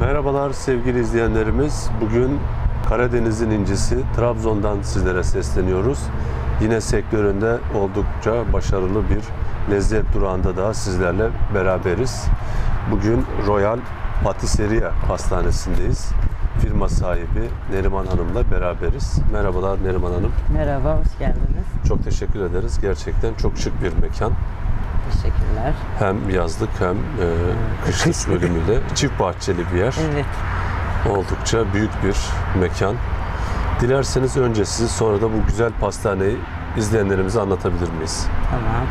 Merhabalar sevgili izleyenlerimiz. Bugün Karadeniz'in incisi Trabzon'dan sizlere sesleniyoruz. Yine sektöründe oldukça başarılı bir lezzet durağında daha sizlerle beraberiz. Bugün Royal Patisserie Pastanesi'ndeyiz. Firma sahibi Neriman Hanım'la beraberiz. Merhabalar Neriman Hanım. Merhaba, hoş geldiniz. Çok teşekkür ederiz. Gerçekten çok şık bir mekan. Teşekkürler. Hem yazlık hem e, kışlık Kışlık. bölümüyle çift bahçeli bir yer. Evet, Oldukça büyük bir mekan. Dilerseniz önce sizi sonra da bu güzel pastaneyi izleyenlerimize anlatabilir miyiz? tamam.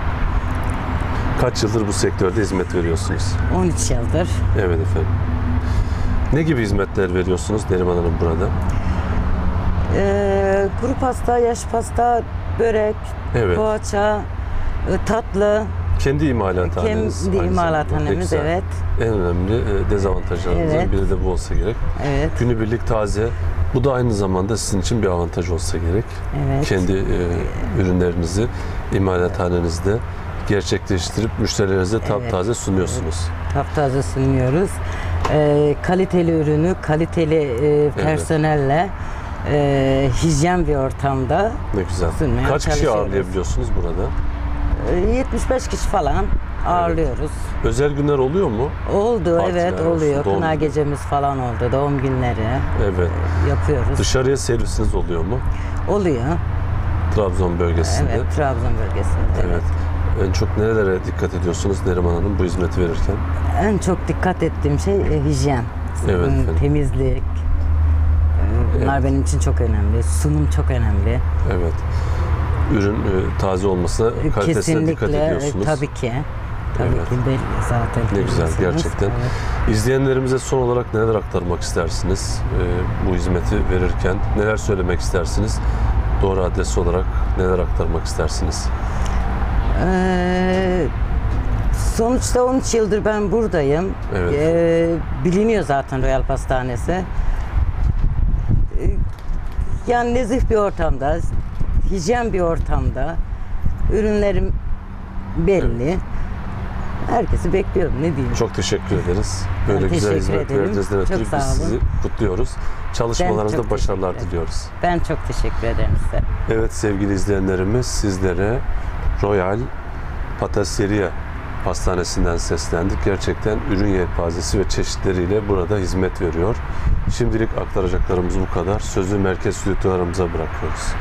Kaç yıldır bu sektörde hizmet veriyorsunuz? 13 yıldır. Evet efendim. Ne gibi hizmetler veriyorsunuz Neriman Hanım burada? Ee, kuru pasta, yaş pasta, börek, Evet. poğaça, e, tatlı, Kendi imalathaneniz. kendi imalathanemiz, evet. En önemli e, dezavantajlarından Evet. biri de bu olsa gerek. Evet, Günübirlik taze. Bu da aynı zamanda sizin için bir avantaj olsa gerek. evet. kendi e, ürünlerinizi imalathanenizde gerçekleştirip müşterilerinize taptaze sunuyorsunuz. Taptaze sunuyoruz. Ee, kaliteli ürünü, kaliteli e, personelle, e, hijyen bir ortamda. Ne güzel. Sunmaya Kaç kişi ağırlayabiliyorsunuz burada? E, 75 kişi falan ağırlıyoruz. Özel günler oluyor mu? Oldu, Partiler evet olsun, oluyor. doğum Kına günü. gecemiz falan oldu, doğum günleri Evet. yapıyoruz. Dışarıya servisiniz oluyor mu? Oluyor. Trabzon bölgesinde. Evet, Trabzon bölgesinde. Evet. En çok nerelere dikkat ediyorsunuz Neriman Hanım bu hizmeti verirken? En çok dikkat ettiğim şey e, hijyen. Evet Hmm. Temizlik. E, Bunlar benim için çok önemli. Sunum çok önemli. Evet. Ürün e, taze olmasına, E, kalitesine dikkat Kesinlikle, e, ediyorsunuz. tabii ki. Tabii Evet. ki belli zaten. Ne güzel gerçekten. Evet. İzleyenlerimize son olarak neler aktarmak istersiniz e, bu hizmeti verirken? Neler söylemek istersiniz? Doğru adres olarak neler aktarmak istersiniz? Ee, sonuçta 13 yıldır ben buradayım. Evet. Ee, biliniyor zaten Royal Pastanesi. Ee, yani nezih bir ortamda, hijyen bir ortamda, ürünlerim belli. Herkesi bekliyorum ne diyeyim. Çok teşekkür ederiz. Böyle Ben güzel hizmet verdiğinizden ötürü Çok sağ olun. sizi kutluyoruz. Çalışmalarınızda başarılar diliyoruz. Ben çok teşekkür ederim size. Evet sevgili izleyenlerimiz sizlere Royal Patisserie Pastanesi'nden seslendik. Gerçekten ürün yelpazesi ve çeşitleriyle burada hizmet veriyor. Şimdilik aktaracaklarımız bu kadar. Sözü merkez stüdyolarımıza bırakıyoruz.